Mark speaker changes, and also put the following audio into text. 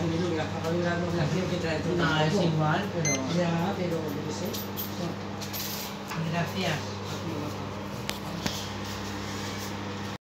Speaker 1: pues ya que las cagaduras no las tiene que traer todo.
Speaker 2: No, es igual, pero...
Speaker 1: Ya, pero yo qué sé.
Speaker 2: Gracias.